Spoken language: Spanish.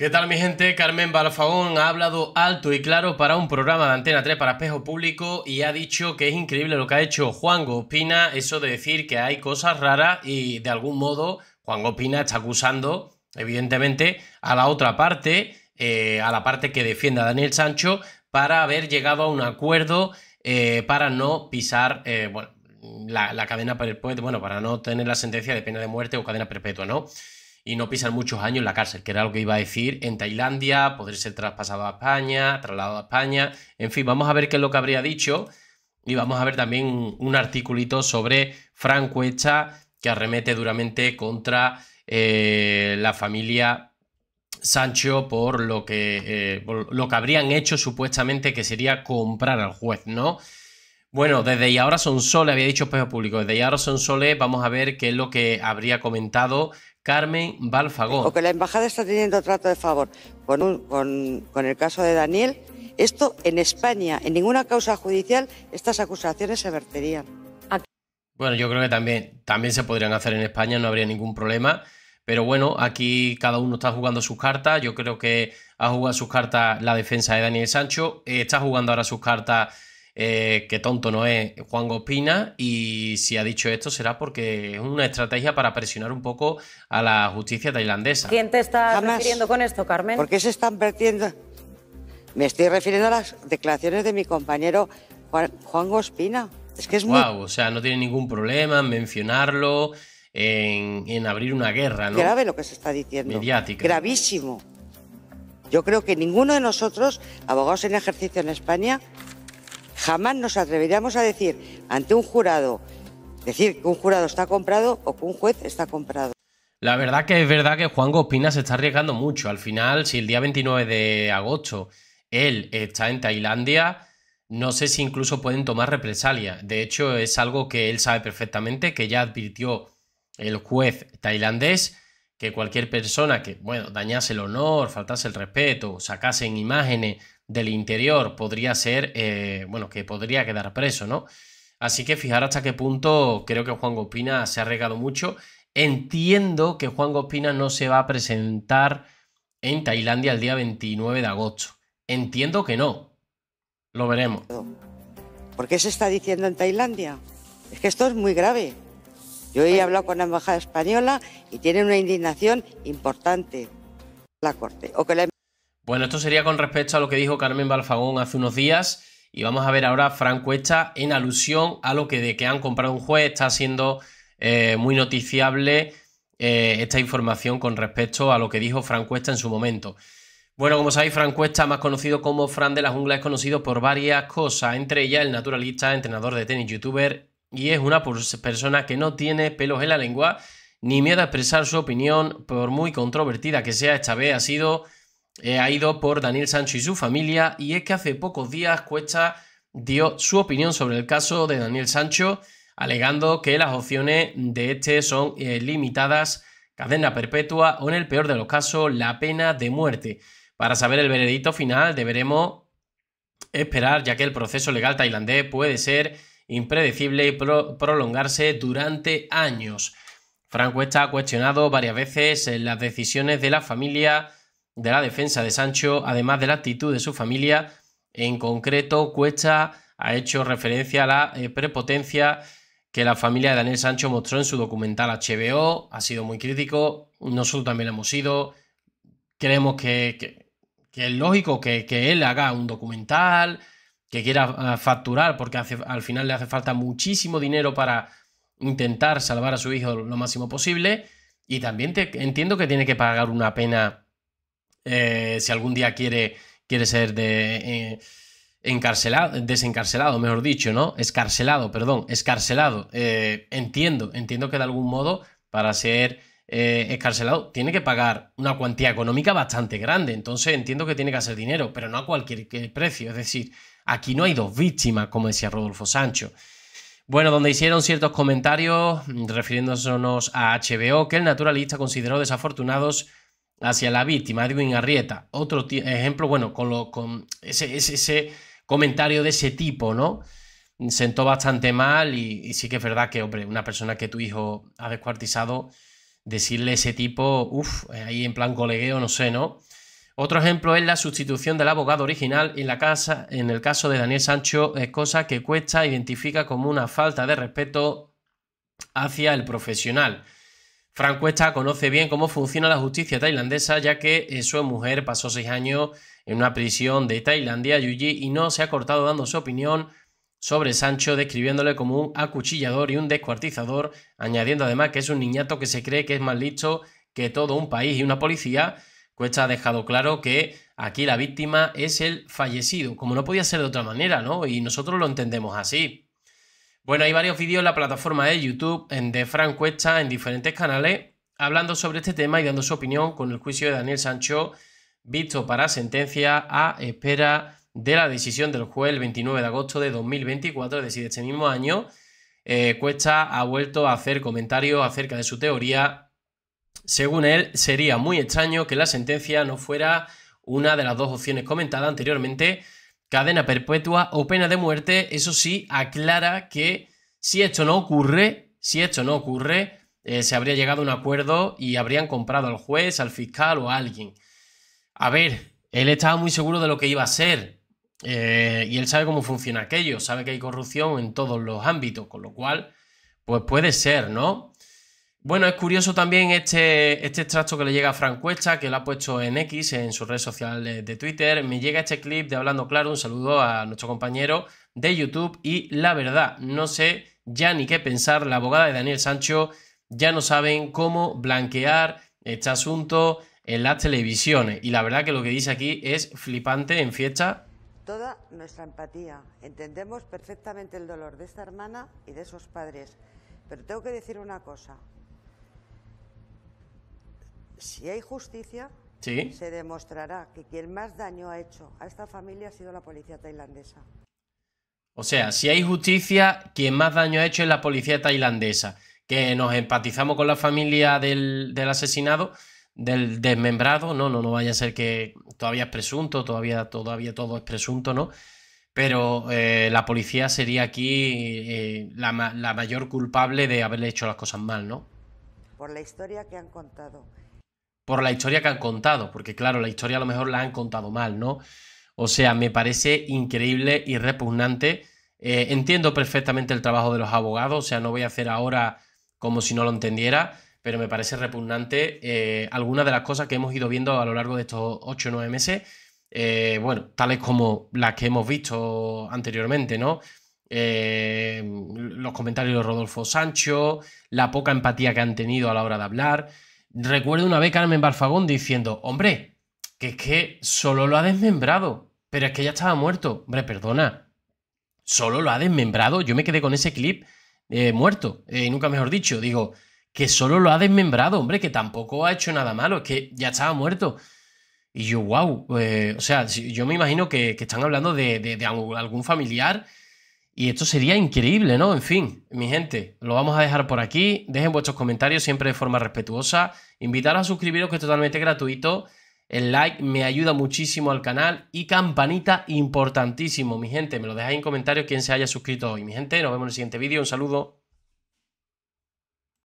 ¿Qué tal mi gente? Carmen Balfagón ha hablado alto y claro para un programa de Antena 3 para espejo público y ha dicho que es increíble lo que ha hecho Juan Gopina, eso de decir que hay cosas raras y de algún modo Juan Gopina está acusando evidentemente a la otra parte, eh, a la parte que defiende a Daniel Sancho para haber llegado a un acuerdo eh, para no pisar, eh, bueno, la, la cadena perpetua, bueno, para no tener la sentencia de pena de muerte o cadena perpetua, ¿no? Y no pisar muchos años en la cárcel, que era lo que iba a decir en Tailandia, poder ser traspasado a España, trasladado a España, en fin, vamos a ver qué es lo que habría dicho y vamos a ver también un articulito sobre Franco Echa que arremete duramente contra eh, la familia Sancho por lo que, eh, lo que habrían hecho supuestamente que sería comprar al juez, ¿no? Bueno, desde y ahora son sole, había dicho espejo público, desde y ahora son sole, vamos a ver qué es lo que habría comentado Carmen Balfagón. O que la embajada está teniendo trato de favor con, con, el caso de Daniel. Esto en España, en ninguna causa judicial, estas acusaciones se verterían. Bueno, yo creo que también, también se podrían hacer en España, no habría ningún problema. Pero bueno, aquí cada uno está jugando sus cartas. Yo creo que ha jugado sus cartas la defensa de Daniel Sancho. Está jugando ahora sus cartas eh, que tonto no es Juan Gopina y si ha dicho esto será porque es una estrategia para presionar un poco a la justicia tailandesa. ¿Quién te está refiriendo con esto, Carmen? ¿Por qué se están vertiendo? Me estoy refiriendo a las declaraciones de mi compañero Juan, Juan Gospina. Es que es muy... Wow, o sea, no tiene ningún problema en mencionarlo, en, en abrir una guerra, ¿no? Grave lo que se está diciendo. Mediática. Gravísimo. Yo creo que ninguno de nosotros, abogados en ejercicio en España, Jamás nos atreveríamos a decir ante un jurado, decir que un jurado está comprado o que un juez está comprado. La verdad que es verdad que Juan Gospina se está arriesgando mucho. Al final, si el día 29 de agosto él está en Tailandia, no sé si incluso pueden tomar represalia. De hecho, es algo que él sabe perfectamente, que ya advirtió el juez tailandés, que cualquier persona que, bueno, dañase el honor, faltase el respeto, sacase en imágenes del interior podría ser, eh, bueno, que podría quedar preso, ¿no? Así que fijar hasta qué punto creo que Juan Gopina se ha regado mucho. Entiendo que Juan Gopina no se va a presentar en Tailandia el día 29 de agosto. Entiendo que no. Lo veremos. ¿Por qué se está diciendo en Tailandia? Es que esto es muy grave. Yo he hablado con la embajada española y tienen una indignación importante la corte. O que la bueno, esto sería con respecto a lo que dijo Carmen Balfagón hace unos días. Y vamos a ver ahora Frank Cuesta en alusión a lo que de que han comprado un juez está siendo eh, muy noticiable eh, esta información con respecto a lo que dijo Frank Cuesta en su momento. Bueno, como sabéis, Frank Cuesta, más conocido como Fran de la Jungla, es conocido por varias cosas, entre ellas el naturalista, entrenador de tenis, youtuber, y es una persona que no tiene pelos en la lengua ni miedo a expresar su opinión, por muy controvertida que sea, esta vez ha sido eh, ha ido por Daniel Sancho y su familia y es que hace pocos días Cuesta dio su opinión sobre el caso de Daniel Sancho, alegando que las opciones de este son eh, limitadas, cadena perpetua o en el peor de los casos la pena de muerte. Para saber el veredicto final deberemos esperar ya que el proceso legal tailandés puede ser impredecible y prolongarse durante años. Franco está ha cuestionado varias veces las decisiones de la familia de la defensa de Sancho, además de la actitud de su familia. En concreto, Cuesta ha hecho referencia a la eh, prepotencia que la familia de Daniel Sancho mostró en su documental HBO. Ha sido muy crítico. Nosotros también hemos sido. Creemos que, es lógico que, él haga un documental, que quiera eh, facturar, porque al final le hace falta muchísimo dinero para intentar salvar a su hijo lo máximo posible. Y también entiendo que tiene que pagar una pena eh, si algún día quiere, quiere ser eh, encarcelado, desencarcelado, mejor dicho, ¿no? Escarcelado, perdón, escarcelado. Eh, entiendo, entiendo que de algún modo para ser escarcelado tiene que pagar una cuantía económica bastante grande, entonces entiendo que tiene que hacer dinero, pero no a cualquier precio, es decir, aquí no hay dos víctimas, como decía Rodolfo Sancho. Bueno, donde hicieron ciertos comentarios refiriéndonos a HBO que el naturalista consideró desafortunados hacia la víctima, Edwin Arrieta. Otro ejemplo, bueno, con, lo, con ese, ese, comentario de ese tipo, ¿no? Sentó bastante mal y, sí que es verdad que, hombre, una persona que tu hijo ha descuartizado, decirle ese tipo, uff, ahí en plan colegueo, no sé, ¿no? Otro ejemplo es la sustitución del abogado original en, la casa, en el caso de Daniel Sancho, es cosa que Cuesta identifica como una falta de respeto hacia el profesional. Frank Cuesta conoce bien cómo funciona la justicia tailandesa, ya que eh, su mujer pasó seis años en una prisión de Tailandia, Yuji, y no se ha cortado dando su opinión sobre Sancho, describiéndole como un acuchillador y un descuartizador, añadiendo además que es un niñato que se cree que es más listo que todo un país y una policía, Cuesta ha dejado claro que aquí la víctima es el fallecido, como no podía ser de otra manera, ¿no? Y nosotros lo entendemos así. Bueno, hay varios vídeos en la plataforma de YouTube de Frank Cuesta en diferentes canales hablando sobre este tema y dando su opinión con el juicio de Daniel Sancho visto para sentencia a espera de la decisión del juez el 29 de agosto de 2024, es decir, este mismo año. Eh, Cuesta ha vuelto a hacer comentarios acerca de su teoría según él, sería muy extraño que la sentencia no fuera una de las dos opciones comentadas anteriormente, cadena perpetua o pena de muerte. Eso sí, aclara que si esto no ocurre, si esto no ocurre, eh, se habría llegado a un acuerdo y habrían comprado al juez, al fiscal o a alguien. A ver, él estaba muy seguro de lo que iba a ser. Eh, y él sabe cómo funciona aquello, sabe que hay corrupción en todos los ámbitos, con lo cual, pues puede ser, ¿no? Bueno, es curioso también este, este extracto que le llega a Frank Cuesta, que lo ha puesto en X, en su red social de, Twitter. Me llega este clip de Hablando Claro, un saludo a nuestro compañero de YouTube. Y la verdad, no sé ya ni qué pensar. La abogada de Daniel Sancho ya no saben cómo blanquear este asunto en las televisiones. Y la verdad que lo que dice aquí es flipante en fiesta. Toda nuestra empatía. Entendemos perfectamente el dolor de esta hermana y de esos padres. Pero tengo que decir una cosa si hay justicia, se demostrará que quien más daño ha hecho a esta familia ha sido la policía tailandesa. O sea, si hay justicia, quien más daño ha hecho es la policía tailandesa. Que nos empatizamos con la familia del, asesinado, del desmembrado, no, no, no vaya a ser que todavía es presunto, todavía, todavía todo es presunto, ¿no? Pero eh, la policía sería aquí eh, la, la mayor culpable de haberle hecho las cosas mal, ¿no? Por la historia que han contado por la historia que han contado, porque claro, la historia a lo mejor la han contado mal, ¿no? O sea, me parece increíble y repugnante. Eh, entiendo perfectamente el trabajo de los abogados, o sea, no voy a hacer ahora como si no lo entendiera, pero me parece repugnante eh, algunas de las cosas que hemos ido viendo a lo largo de estos 8 o 9 meses, eh, bueno, tales como las que hemos visto anteriormente, ¿no? los comentarios de Rodolfo Sancho, la poca empatía que han tenido a la hora de hablar. Recuerdo una vez Carmen Barfagón diciendo, hombre, que es que solo lo ha desmembrado, pero es que ya estaba muerto. Hombre, perdona, solo lo ha desmembrado. Yo me quedé con ese clip eh, muerto, eh, nunca mejor dicho. Digo, que solo lo ha desmembrado, hombre, que tampoco ha hecho nada malo, es que ya estaba muerto. Y yo, wow, eh, o sea, yo me imagino que, están hablando de algún familiar y esto sería increíble, ¿no? En fin, mi gente, lo vamos a dejar por aquí. Dejen vuestros comentarios siempre de forma respetuosa. Invitaros a suscribiros que es totalmente gratuito. El like me ayuda muchísimo al canal. Y campanita importantísimo, mi gente. Me lo dejáis en comentarios quien se haya suscrito hoy. Mi gente, nos vemos en el siguiente vídeo. Un saludo.